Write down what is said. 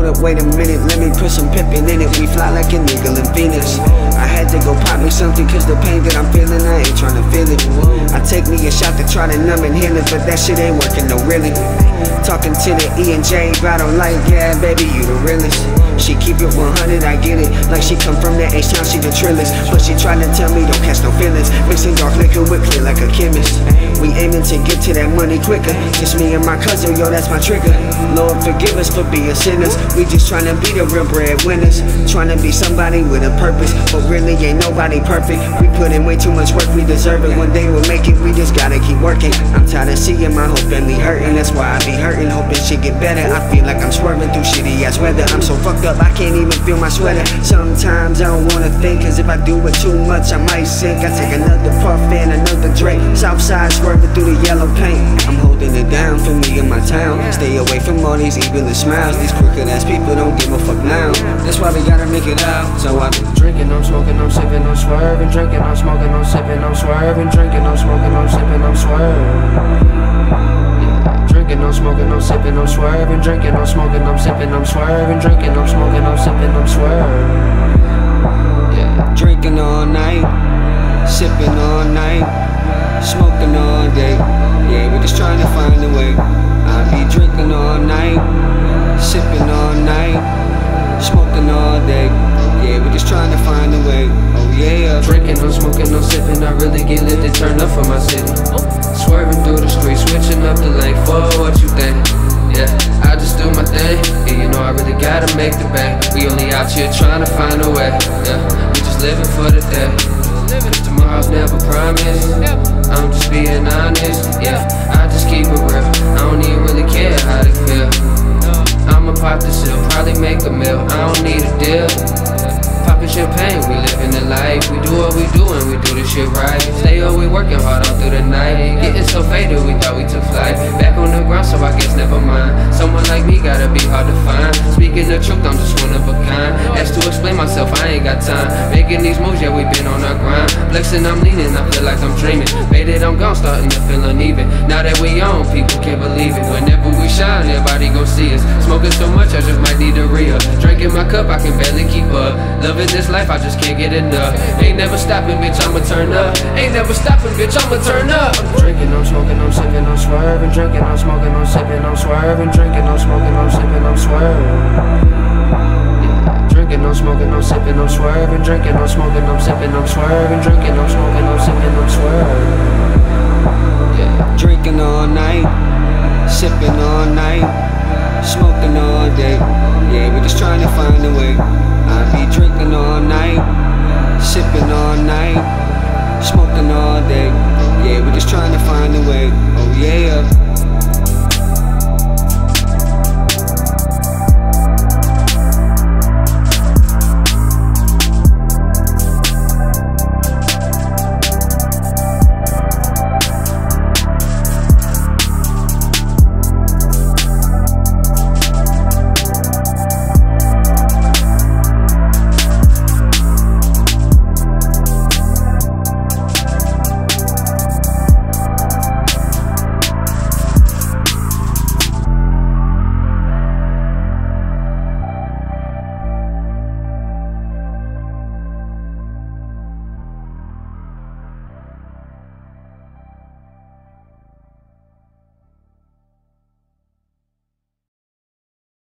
Hold up, wait a minute, let me put some pippin in it. We fly like an eagle in Venus. I had to go pop me something, cause the pain that I'm feeling, I ain't tryna feel it. I take me a shot to try to numb and heal it, but that shit ain't working, no really. Talking to the E and J, bottle like, yeah, baby, you the realest. She keep it 100, I get it. Like she come from that H-town, she the trillest. But she tryna tell me don't catch no feelings. Mixing dark liquor with clear like a chemist. We aiming to get to that money quicker. Just me and my cousin, yo, that's my trigger. Lord, forgive us for being sinners. We just tryna be the real breadwinners. Tryna be somebody with a purpose. But really ain't nobody perfect. We put in way too much work, we deserve it. One day we'll make it, we just gotta keep working. I'm tired of seeing my whole family hurting. That's why I be hurting, hoping shit get better. I feel like I'm swerving through shitty ass weather. I'm so fucked up, I can't even feel my sweater. Sometimes I don't wanna think, cause if I do it too much, I might sink. I take another puff and another drink. Southside swerving through the yellow paint. I'm holding it down for me and my town. Stay away from all these evil smiles. These crooked ass people don't give a fuck now. That's why we gotta make it out. So I be Drinking, I'm smoking, I'm sipping, I'm swerving. Drinking, I'm smoking, I'm sipping, I'm swerving. Drinking, I'm smoking, I'm sipping, I'm swerving. Drinking, I'm smoking, I'm sipping, I'm swerving. Drinking, I'm smoking, I'm sipping, I'm swerving. Drinking, I'm smoking, I'm sipping, I'm swerving. Yeah. Drinking, I'm smoking, I'm sipping. I really get lit to turn up for my city. Swerving through the streets, switching up the lane for what you think. Yeah, I just do my thing. Yeah, you know I really gotta make the bank. We only out here trying to find a way. Yeah, we just living for the day. Cause tomorrow's never promised. I'm just being honest. Yeah, I just keep it real. I don't even really care how they feel. I'ma pop the seal, probably make a meal. I don't need a deal. Champagne, we living the life. We do what we do and we do this shit right. Stay up, we working hard all through the night. Getting so faded, we thought we took flight. Back on the ground, so I guess never mind. Someone like me gotta be hard to find. Speaking the truth, I'm just one of a kind. As to explain myself, I ain't got time. Making these moves, yeah, we been on our grind. Flexing, I'm leaning, I feel like I'm dreaming. Made I'm gone, starting to feel uneven. Now that we on, people can't believe it. Whenever we shine, everybody gon' see us. Smoking so much, I just might need a re-up. Drinking my cup, I can barely keep up. Loving this life, I just can't get enough. Ain't never stopping, bitch, I'ma turn up. Ain't never stopping, bitch, I'ma turn up. Drinking, I'm smoking, I'm sipping, I'm swerving. Drinking, I'm smoking, I'm sipping, I'm swerving. Drinking, I'm smoking, I'm sipping, I'm swerving. Drinking, I'm smoking, I'm sipping, I'm swerving. Drinking, I'm smoking, I'm sipping, I'm swerving. Drinking, I'm smoking, I'm find a. I be drinking all night, sipping all night, smoking all day.